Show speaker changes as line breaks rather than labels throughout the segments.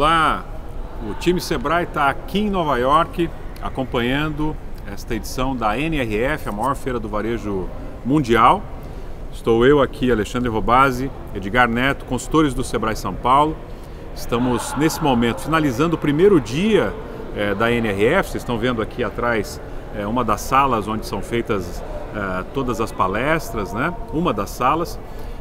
Olá, o time Sebrae está aqui em Nova York acompanhando esta edição da NRF, a maior feira do varejo mundial. Estou eu aqui, Alexandre Robazzi, Edgar Neto, consultores do Sebrae São Paulo. Estamos nesse momento finalizando o primeiro dia é, da NRF. Vocês estão vendo aqui atrás é, uma das salas onde são feitas é, todas as palestras, né? Uma das salas.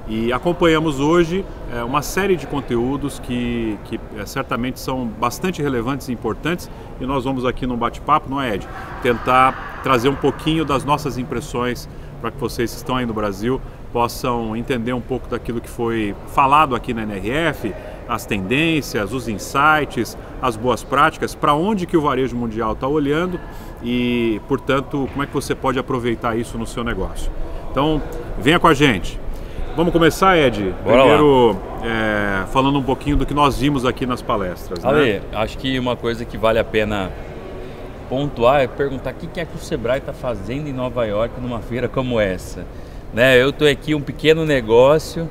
E acompanhamos hoje é, uma série de conteúdos que, que é, certamente são bastante relevantes e importantes e nós vamos aqui num bate-papo, não é Ed? Tentar trazer um pouquinho das nossas impressões para que vocês que estão aí no Brasil possam entender um pouco daquilo que foi falado aqui na NRF, as tendências, os insights, as boas práticas, para onde que o varejo mundial está olhando e, portanto, como é que você pode aproveitar isso no seu negócio. Então, venha com a gente. Vamos começar, Ed?
Bora
Primeiro, é, falando um pouquinho do que nós vimos aqui nas palestras.
Ale,
né?
acho que uma coisa que vale a pena pontuar é perguntar o que é que o Sebrae está fazendo em Nova York numa feira como essa. Né? Eu estou aqui um pequeno negócio,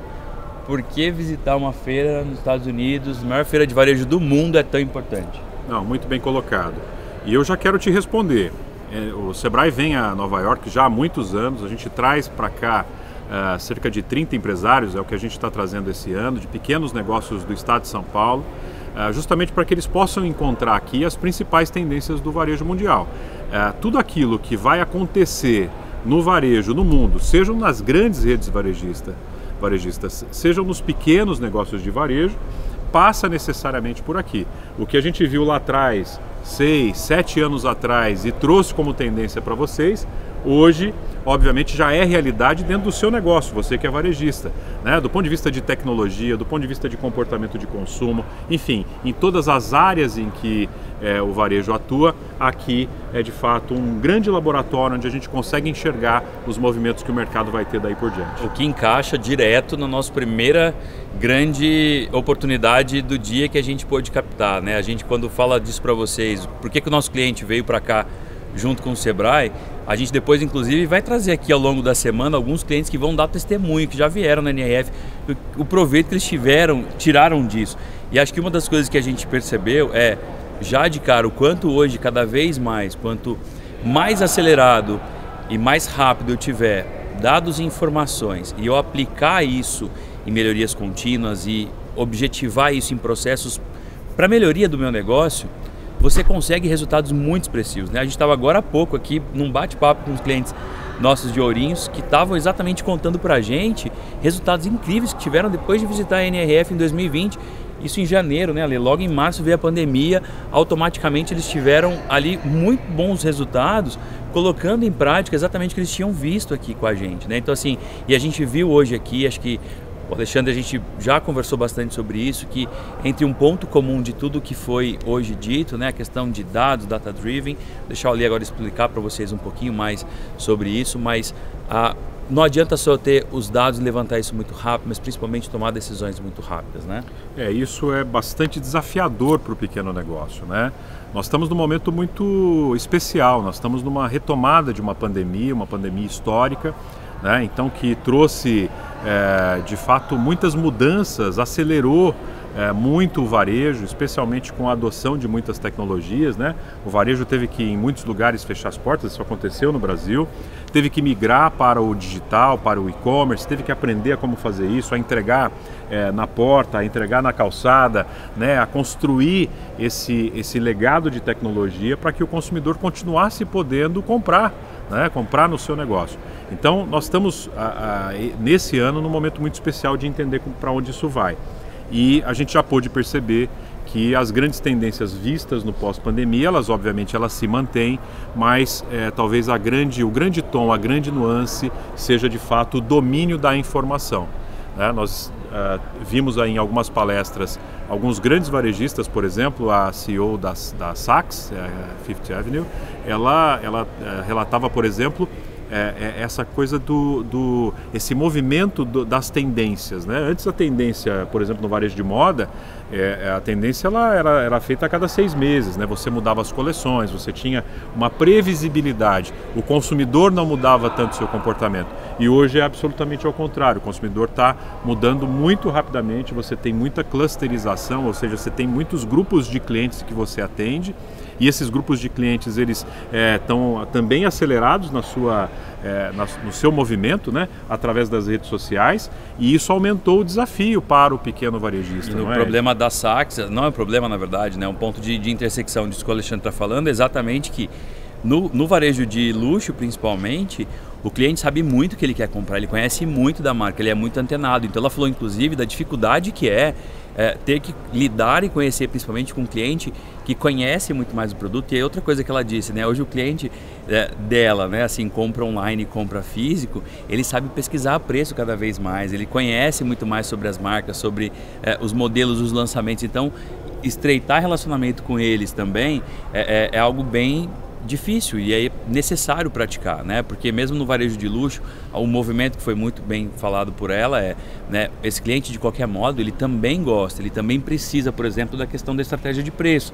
por que visitar uma feira nos Estados Unidos, a maior feira de varejo do mundo, é tão importante?
Não, muito bem colocado. E eu já quero te responder. É, o Sebrae vem a Nova York já há muitos anos, a gente traz para cá Uh, cerca de 30 empresários, é o que a gente está trazendo esse ano, de pequenos negócios do estado de São Paulo, uh, justamente para que eles possam encontrar aqui as principais tendências do varejo mundial. Uh, tudo aquilo que vai acontecer no varejo, no mundo, sejam nas grandes redes varejista, varejistas, sejam nos pequenos negócios de varejo, passa necessariamente por aqui. O que a gente viu lá atrás, seis, sete anos atrás, e trouxe como tendência para vocês, hoje, obviamente, já é realidade dentro do seu negócio, você que é varejista. Né? Do ponto de vista de tecnologia, do ponto de vista de comportamento de consumo, enfim, em todas as áreas em que é, o varejo atua, aqui é de fato um grande laboratório onde a gente consegue enxergar os movimentos que o mercado vai ter daí por diante.
O que encaixa direto na nossa primeira grande oportunidade do dia que a gente pôde captar. Né? A gente, quando fala disso para vocês, por que, que o nosso cliente veio para cá junto com o Sebrae, a gente depois, inclusive, vai trazer aqui ao longo da semana alguns clientes que vão dar testemunho, que já vieram na NRF, o proveito que eles tiveram, tiraram disso. E acho que uma das coisas que a gente percebeu é, já de cara, o quanto hoje, cada vez mais, quanto mais acelerado e mais rápido eu tiver dados e informações e eu aplicar isso em melhorias contínuas e objetivar isso em processos para melhoria do meu negócio, você consegue resultados muito expressivos. Né? A gente estava agora há pouco aqui num bate-papo com os clientes nossos de Ourinhos que estavam exatamente contando para a gente resultados incríveis que tiveram depois de visitar a NRF em 2020. Isso em janeiro, né? Ali, logo em março veio a pandemia, automaticamente eles tiveram ali muito bons resultados, colocando em prática exatamente o que eles tinham visto aqui com a gente, né? Então assim, e a gente viu hoje aqui, acho que o Alexandre, a gente já conversou bastante sobre isso, que entre um ponto comum de tudo que foi hoje dito, né, a questão de dados, data-driven, deixar o Ali agora explicar para vocês um pouquinho mais sobre isso, mas a, não adianta só ter os dados e levantar isso muito rápido, mas principalmente tomar decisões muito rápidas, né?
É, isso é bastante desafiador para o pequeno negócio, né? Nós estamos num momento muito especial, nós estamos numa retomada de uma pandemia, uma pandemia histórica, né? então que trouxe é, de fato muitas mudanças, acelerou é, muito o varejo, especialmente com a adoção de muitas tecnologias. Né? O varejo teve que, em muitos lugares, fechar as portas, isso aconteceu no Brasil. Teve que migrar para o digital, para o e-commerce, teve que aprender a como fazer isso, a entregar é, na porta, a entregar na calçada, né? a construir esse, esse legado de tecnologia para que o consumidor continuasse podendo comprar né, comprar no seu negócio. Então, nós estamos a, a, nesse ano num momento muito especial de entender para onde isso vai. E a gente já pôde perceber que as grandes tendências vistas no pós-pandemia, elas obviamente elas se mantêm, mas é, talvez a grande, o grande tom, a grande nuance seja de fato o domínio da informação. Né? Nós uh, vimos aí em algumas palestras alguns grandes varejistas, por exemplo, a CEO da, da Saks, a Fifth Avenue, ela, ela uh, relatava, por exemplo, é, é essa coisa do, do esse movimento do, das tendências, né? Antes a tendência, por exemplo, no varejo de moda, é, é, a tendência ela era, era feita a cada seis meses, né? Você mudava as coleções, você tinha uma previsibilidade. O consumidor não mudava tanto seu comportamento. E hoje é absolutamente ao contrário. O consumidor está mudando muito rapidamente. Você tem muita clusterização, ou seja, você tem muitos grupos de clientes que você atende e esses grupos de clientes eles estão é, também acelerados na sua, é, na, no seu movimento, né, através das redes sociais, e isso aumentou o desafio para o pequeno varejista.
E o é? problema da Sax, não é um problema na verdade, né, um ponto de, de intersecção disso que o Alexandre está falando é exatamente que no, no varejo de luxo principalmente, o cliente sabe muito o que ele quer comprar, ele conhece muito da marca, ele é muito antenado. Então ela falou inclusive da dificuldade que é é, ter que lidar e conhecer principalmente com um cliente que conhece muito mais o produto. E é outra coisa que ela disse, né? Hoje o cliente é, dela, né? Assim, compra online e compra físico, ele sabe pesquisar preço cada vez mais, ele conhece muito mais sobre as marcas, sobre é, os modelos, os lançamentos. Então, estreitar relacionamento com eles também é, é, é algo bem difícil e é necessário praticar, né? Porque mesmo no varejo de luxo, o movimento que foi muito bem falado por ela é, né, esse cliente de qualquer modo, ele também gosta, ele também precisa, por exemplo, da questão da estratégia de preço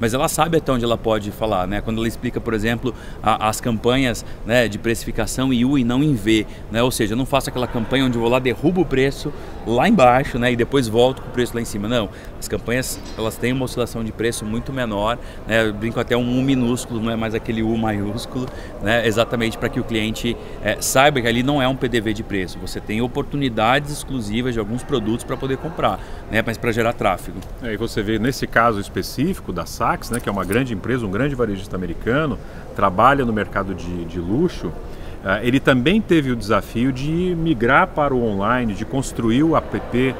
mas ela sabe até onde ela pode falar, né? Quando ela explica, por exemplo, a, as campanhas né, de precificação em U e não em V, né? Ou seja, eu não faço aquela campanha onde eu vou lá, derrubo o preço lá embaixo, né? E depois volto com o preço lá em cima. Não, as campanhas, elas têm uma oscilação de preço muito menor, né? Eu brinco até um U minúsculo, não é mais aquele U maiúsculo, né? Exatamente para que o cliente é, saiba que ali não é um PDV de preço. Você tem oportunidades exclusivas de alguns produtos para poder comprar, né? Mas para gerar tráfego.
É, e você vê nesse caso específico da SAC, Né, que é uma grande empresa, um grande varejista americano, trabalha no mercado de, de luxo, uh, ele também teve o desafio de migrar para o online, de construir o app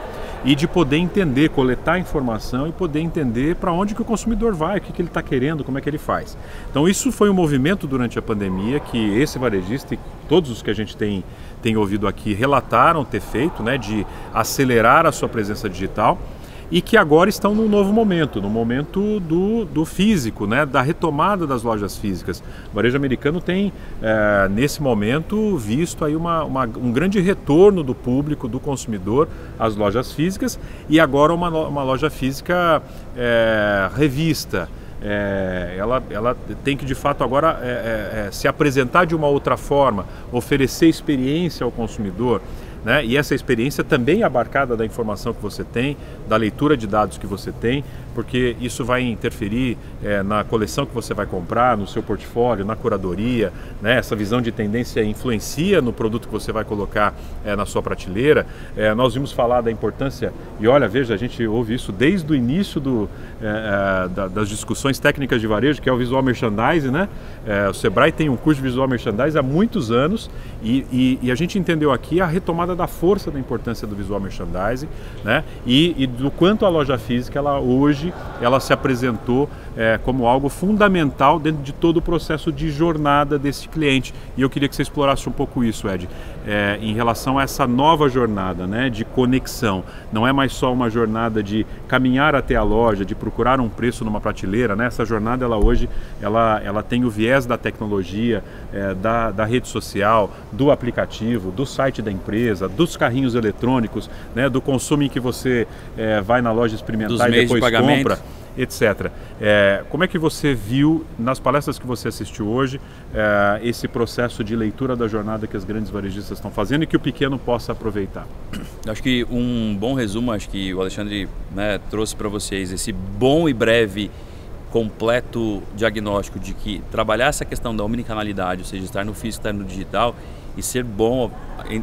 e de poder entender, coletar informação e poder entender para onde que o consumidor vai, o que, que ele está querendo, como é que ele faz. Então isso foi um movimento durante a pandemia que esse varejista e todos os que a gente tem, tem ouvido aqui relataram ter feito, né, de acelerar a sua presença digital e que agora estão num novo momento, no momento do, do físico, né, da retomada das lojas físicas. O varejo americano tem, é, nesse momento, visto aí uma, uma, um grande retorno do público, do consumidor às lojas físicas e agora uma, uma loja física é, revista. É, ela, ela tem que de fato agora se apresentar de uma outra forma, oferecer experiência ao consumidor. Né? E essa experiência também é abarcada da informação que você tem, da leitura de dados que você tem, porque isso vai interferir é, na coleção que você vai comprar, no seu portfólio, na curadoria. Né? Essa visão de tendência influencia no produto que você vai colocar é, na sua prateleira. É, nós vimos falar da importância, e olha, veja, a gente ouve isso desde o início do, da, das discussões técnicas de varejo, que é o visual merchandising. Né? O Sebrae tem um curso de visual merchandising há muitos anos e, e, e, a gente entendeu aqui a retomada da força da importância do visual merchandising né? e, e do quanto a loja física ela hoje ela se apresentou é, como algo fundamental dentro de todo o processo de jornada desse cliente. E eu queria que você explorasse um pouco isso, Ed, é, em relação a essa nova jornada né, de conexão. Não é mais só uma jornada de caminhar até a loja, de procurar um preço numa prateleira. Né? Essa jornada ela hoje ela, ela tem o viés da tecnologia, é, da, da rede social, do aplicativo, do site da empresa, dos carrinhos eletrônicos, né, do consumo em que você é, vai na loja experimentar e depois de compra, etc. É, como é que você viu nas palestras que você assistiu hoje é, esse processo de leitura da jornada que as grandes varejistas estão fazendo e que o pequeno possa aproveitar?
Acho que um bom resumo, acho que o Alexandre né, trouxe para vocês esse bom e breve completo diagnóstico de que trabalhar essa questão da omnicanalidade, ou seja, estar no físico, estar no digital e ser bom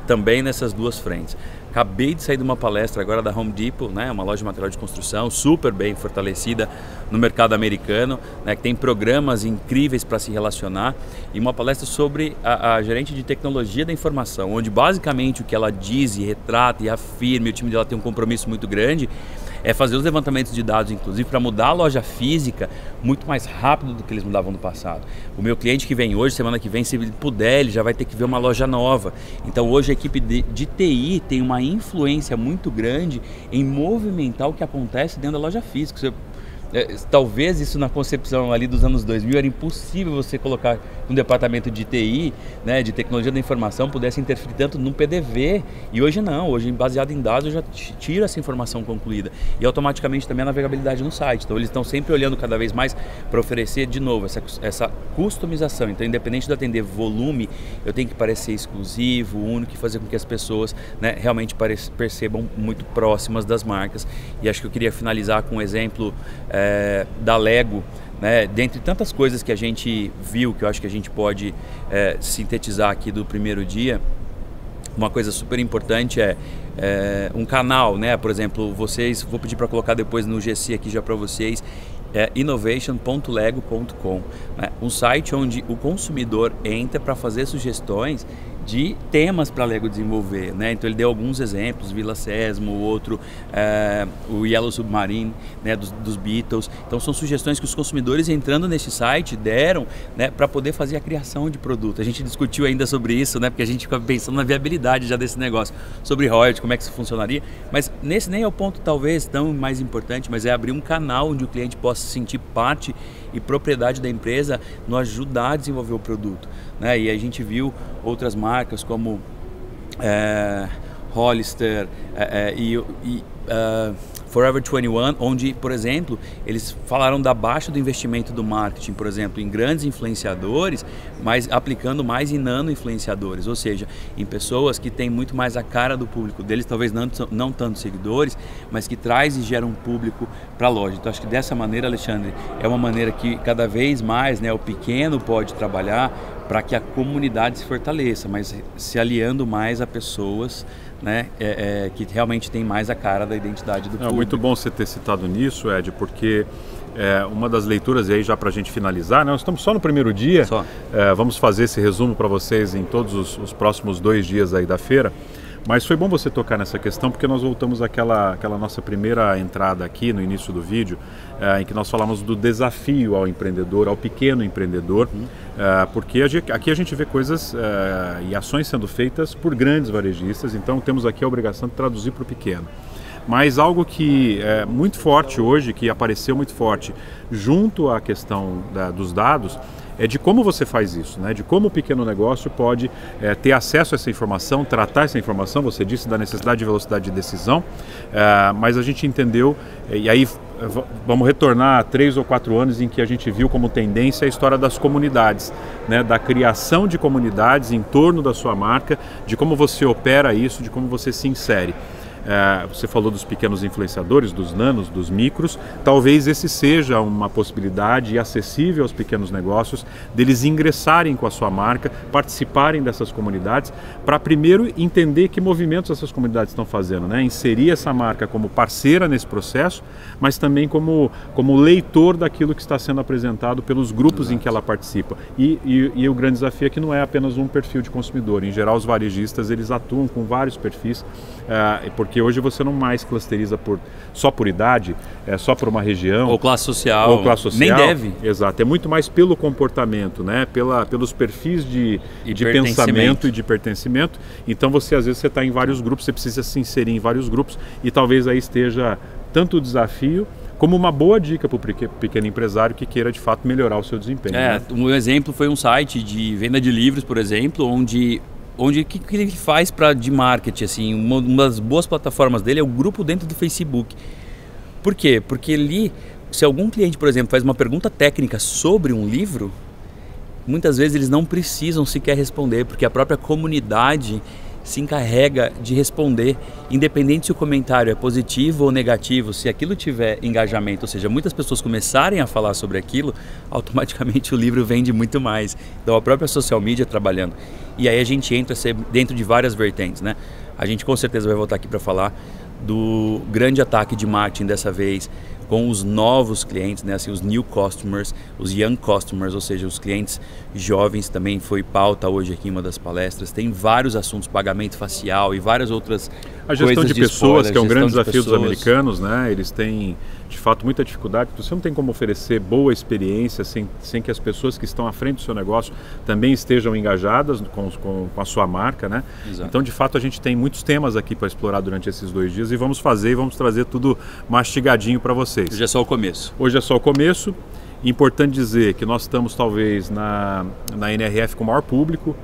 também nessas duas frentes. Acabei de sair de uma palestra agora da Home Depot, né, uma loja de material de construção super bem fortalecida no mercado americano, né, que tem programas incríveis para se relacionar e uma palestra sobre a, a, gerente de tecnologia da informação, onde basicamente o que ela diz e retrata e afirma, e o time dela tem um compromisso muito grande, é fazer os levantamentos de dados, inclusive, para mudar a loja física muito mais rápido do que eles mudavam no passado. O meu cliente que vem hoje, semana que vem, se ele puder, ele já vai ter que ver uma loja nova. Então hoje a equipe de, de TI tem uma influência muito grande em movimentar o que acontece dentro da loja física. Você é, talvez isso na concepção ali dos anos 2000 era impossível você colocar um departamento de TI, né, de tecnologia da informação, pudesse interferir tanto no PDV. E hoje não, hoje baseado em dados eu já tiro essa informação concluída. E automaticamente também a navegabilidade no site. Então eles estão sempre olhando cada vez mais para oferecer de novo essa, essa customização. Então independente de atender volume, eu tenho que parecer exclusivo, único e fazer com que as pessoas né, realmente percebam muito próximas das marcas. E acho que eu queria finalizar com um exemplo da Lego, né, dentre tantas coisas que a gente viu, que eu acho que a gente pode é, sintetizar aqui do primeiro dia, uma coisa super importante é, é, um canal, né? Por exemplo, vocês, vou pedir para colocar depois no GC aqui já para vocês, é innovation.lego.com, né? um site onde o consumidor entra para fazer sugestões de temas para a Lego desenvolver, né? Então ele deu alguns exemplos, Vila Sesmo, o outro, é, o Yellow Submarine, né, dos, dos, Beatles. Então são sugestões que os consumidores entrando nesse site deram, né, para poder fazer a criação de produto. A gente discutiu ainda sobre isso, né, porque a gente fica pensando na viabilidade já desse negócio, sobre royalties, como é que isso funcionaria. Mas nesse nem é o ponto talvez tão mais importante, mas é abrir um canal onde o cliente possa se sentir parte e propriedade da empresa no ajudar a desenvolver o produto. Né? E a gente viu outras marcas como é, Hollister é, é, e, e uh, Forever 21, onde, por exemplo, eles falaram da baixa do investimento do marketing, por exemplo, em grandes influenciadores, mas aplicando mais em nano influenciadores, ou seja, em pessoas que têm muito mais a cara do público deles, talvez não, não tanto seguidores, mas que traz e gera um público para a loja. Então acho que dessa maneira, Alexandre, é uma maneira que cada vez mais né, o pequeno pode trabalhar para que a comunidade se fortaleça, mas se aliando mais a pessoas né, é, é, que realmente tem mais a cara da identidade do é, público.
Muito bom você ter citado nisso, Ed, porque é, uma das leituras, e aí já para a gente finalizar, né, nós estamos só no primeiro dia, é, vamos fazer esse resumo para vocês em todos os, os, próximos dois dias aí da feira, mas foi bom você tocar nessa questão porque nós voltamos àquela, àquela nossa primeira entrada aqui no início do vídeo, é, em que nós falamos do desafio ao empreendedor, ao pequeno empreendedor, uhum. é, porque aqui a gente vê coisas é, e ações sendo feitas por grandes varejistas, então temos aqui a obrigação de traduzir para o pequeno. Mas algo que é muito forte hoje, que apareceu muito forte junto à questão da, dos dados, é de como você faz isso, né? de como o pequeno negócio pode é, ter acesso a essa informação, tratar essa informação. Você disse da necessidade de velocidade de decisão, é, mas a gente entendeu, e aí vamos retornar a três ou quatro anos em que a gente viu como tendência a história das comunidades, né? da criação de comunidades em torno da sua marca, de como você opera isso, de como você se insere. É, você falou dos pequenos influenciadores, dos nanos, dos micros. Talvez esse seja uma possibilidade acessível aos pequenos negócios deles ingressarem com a sua marca, participarem dessas comunidades, para primeiro entender que movimentos essas comunidades estão fazendo, né? Inserir essa marca como parceira nesse processo, mas também como, como leitor daquilo que está sendo apresentado pelos grupos Exato. em que ela participa. E, e, e o grande desafio é que não é apenas um perfil de consumidor. Em geral, os varejistas eles atuam com vários perfis, uh, porque hoje você não mais clusteriza por, só por idade, é só por uma região.
Ou classe social.
Ou classe social.
Nem deve.
Exato. É muito mais pelo comportamento, né? Pela, pelos perfis de, de pensamento e de pertencimento. Então você às vezes você está em vários grupos, você precisa se inserir em vários grupos e talvez aí esteja tanto o desafio como uma boa dica para o pequeno empresário que queira de fato melhorar o seu desempenho.
É, né? um exemplo foi um site de venda de livros, por exemplo, onde onde o que, que ele faz para de marketing assim uma, uma, das boas plataformas dele é o grupo dentro do Facebook. Por quê? Porque ali se algum cliente por exemplo faz uma pergunta técnica sobre um livro muitas vezes eles não precisam sequer responder porque a própria comunidade se encarrega de responder, independente se o comentário é positivo ou negativo, se aquilo tiver engajamento, ou seja, muitas pessoas começarem a falar sobre aquilo, automaticamente o livro vende muito mais. Então a própria social media trabalhando. E aí a gente entra dentro de várias vertentes, né? A gente com certeza vai voltar aqui para falar do grande ataque de marketing dessa vez, com os novos clientes, né, assim, os new customers, os young customers, ou seja, os clientes jovens também foi pauta hoje aqui em uma das palestras. Tem vários assuntos, pagamento facial e várias outras
a gestão de, de pessoas, spoiler, que é um grande de desafio pessoas. dos americanos, né? Eles têm de fato muita dificuldade, você não tem como oferecer boa experiência sem, sem que as pessoas que estão à frente do seu negócio também estejam engajadas com, com, com a sua marca, né? Exato. Então, de fato, a gente tem muitos temas aqui para explorar durante esses dois dias e vamos fazer e vamos trazer tudo mastigadinho para você. Vocês.
Hoje é só o começo.
Hoje é só o começo. Importante dizer que nós estamos talvez na, na NRF com o maior público.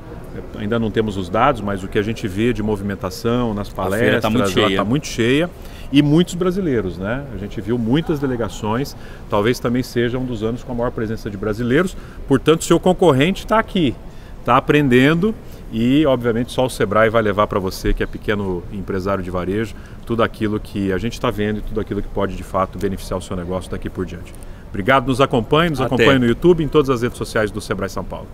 Ainda não temos os dados, mas o que a gente vê de movimentação nas palestras,
está muito cheia.
Está muito cheia. E muitos brasileiros, né? A gente viu muitas delegações. Talvez também seja um dos anos com a maior presença de brasileiros. Portanto, seu concorrente está aqui, está aprendendo e, obviamente, só o Sebrae vai levar para você, que é pequeno empresário de varejo, tudo aquilo que a gente está vendo e tudo aquilo que pode, de fato, beneficiar o seu negócio daqui por diante. Obrigado, nos acompanhe, nos
Até.
acompanhe no YouTube, em todas as redes sociais do Sebrae São Paulo.